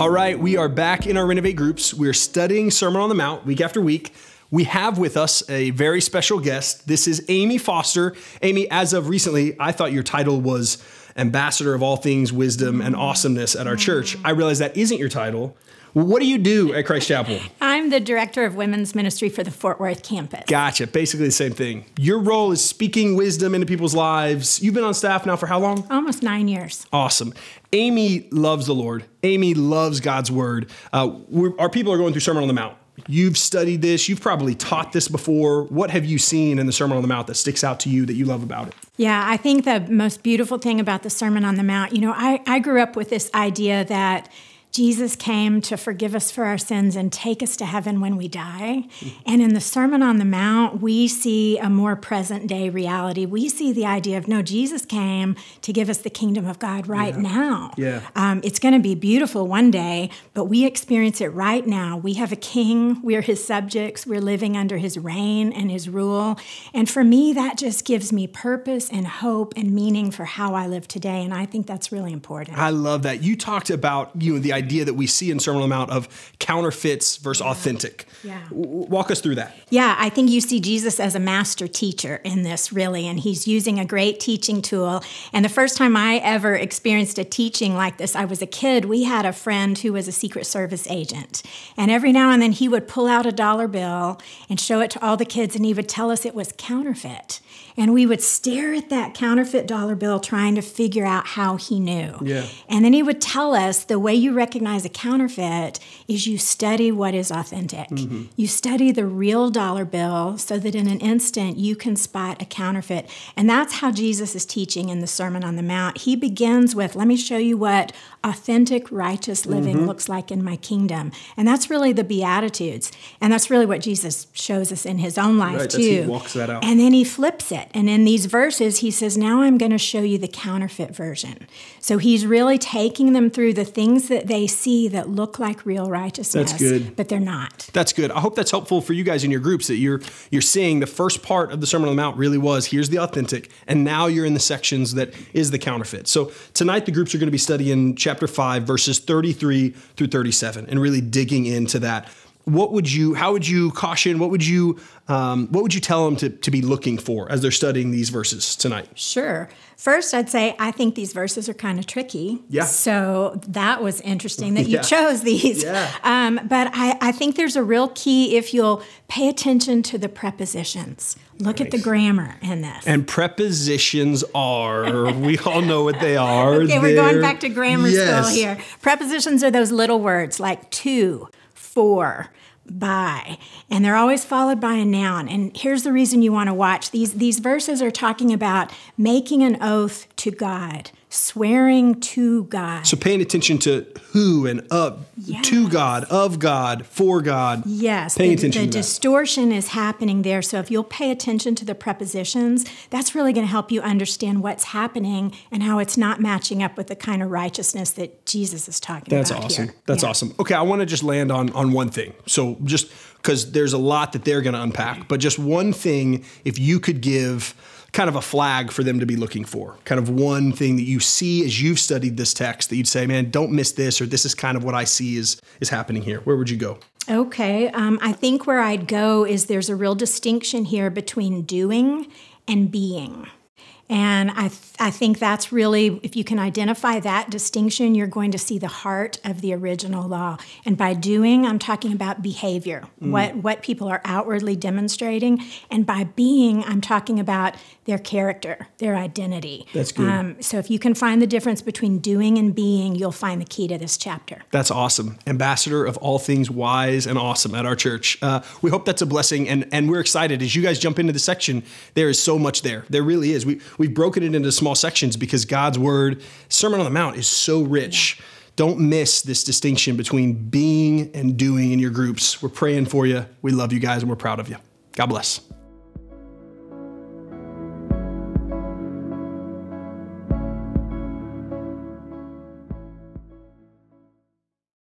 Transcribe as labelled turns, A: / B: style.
A: All right, we are back in our Renovate groups. We're studying Sermon on the Mount week after week. We have with us a very special guest. This is Amy Foster. Amy, as of recently, I thought your title was Ambassador of All Things Wisdom and Awesomeness at our church. I realize that isn't your title. What do you do at Christ Chapel?
B: I'm the director of women's ministry for the Fort Worth campus.
A: Gotcha. Basically the same thing. Your role is speaking wisdom into people's lives. You've been on staff now for how long?
B: Almost nine years.
A: Awesome. Amy loves the Lord. Amy loves God's word. Uh, our people are going through Sermon on the Mount. You've studied this. You've probably taught this before. What have you seen in the Sermon on the Mount that sticks out to you that you love about it?
B: Yeah, I think the most beautiful thing about the Sermon on the Mount, you know, I, I grew up with this idea that Jesus came to forgive us for our sins and take us to heaven when we die. And in the Sermon on the Mount, we see a more present day reality. We see the idea of no, Jesus came to give us the kingdom of God right
A: yeah.
B: now.
A: Yeah.
B: Um, it's going to be beautiful one day, but we experience it right now. We have a king, we're his subjects, we're living under his reign and his rule. And for me, that just gives me purpose and hope and meaning for how I live today. And I think that's really important.
A: I love that. You talked about you know, the idea idea that we see in Sermon on the Mount of counterfeits versus authentic.
B: Yeah.
A: Walk us through that.
B: Yeah, I think you see Jesus as a master teacher in this, really, and he's using a great teaching tool. And the first time I ever experienced a teaching like this, I was a kid. We had a friend who was a Secret Service agent. And every now and then he would pull out a dollar bill and show it to all the kids, and he would tell us it was counterfeit. And we would stare at that counterfeit dollar bill trying to figure out how he knew.
A: Yeah.
B: And then he would tell us the way you recognize a counterfeit is you study what is authentic. Mm-hmm. You study the real dollar bill so that in an instant you can spot a counterfeit. And that's how Jesus is teaching in the Sermon on the Mount. He begins with, let me show you what authentic, righteous living mm-hmm. looks like in my kingdom. And that's really the Beatitudes. And that's really what Jesus shows us in his own life,
A: right,
B: too.
A: He walks that out.
B: And then he flips it. And in these verses, he says, Now I'm going to show you the counterfeit version. So he's really taking them through the things that they see that look like real righteousness.
A: That's good.
B: But they're not.
A: That's good. I hope that's helpful for you guys in your groups that you're you're seeing the first part of the Sermon on the Mount really was here's the authentic, and now you're in the sections that is the counterfeit. So tonight the groups are going to be studying chapter five, verses 33 through 37, and really digging into that what would you how would you caution what would you um, what would you tell them to, to be looking for as they're studying these verses tonight?
B: Sure. First i'd say i think these verses are kind of tricky.
A: Yeah.
B: So that was interesting that you
A: yeah.
B: chose these.
A: Yeah.
B: Um, but I, I think there's a real key if you'll pay attention to the prepositions. Look at the grammar in this.
A: And prepositions are we all know what they are.
B: Okay we're going back to grammar
A: yes.
B: school here. Prepositions are those little words like to for, by, and they're always followed by a noun. And here's the reason you want to watch these. These verses are talking about making an oath to God swearing to God.
A: So paying attention to who and of yes. to God, of God, for God.
B: Yes.
A: Paying
B: the,
A: attention
B: the
A: to
B: distortion is happening there. So if you'll pay attention to the prepositions, that's really going to help you understand what's happening and how it's not matching up with the kind of righteousness that Jesus is talking
A: that's
B: about.
A: That's awesome.
B: Here.
A: That's
B: yeah.
A: awesome. Okay, I want to just land on on one thing. So just because there's a lot that they're going to unpack, but just one thing if you could give kind of a flag for them to be looking for? Kind of one thing that you see as you've studied this text that you'd say, man, don't miss this, or this is kind of what I see is, is happening here. Where would you go?
B: Okay. Um, I think where I'd go is there's a real distinction here between doing and being. And I, th- I think that's really, if you can identify that distinction, you're going to see the heart of the original law. And by doing, I'm talking about behavior, mm. what, what people are outwardly demonstrating. And by being, I'm talking about their character, their identity.
A: That's good. Um,
B: so if you can find the difference between doing and being, you'll find the key to this chapter.
A: That's awesome. Ambassador of all things wise and awesome at our church. Uh, we hope that's a blessing. And, and we're excited as you guys jump into the section. There is so much there. There really is. We, we've broken it into small sections because God's word, Sermon on the Mount, is so rich. Yeah. Don't miss this distinction between being and doing in your groups. We're praying for you. We love you guys and we're proud of you. God bless.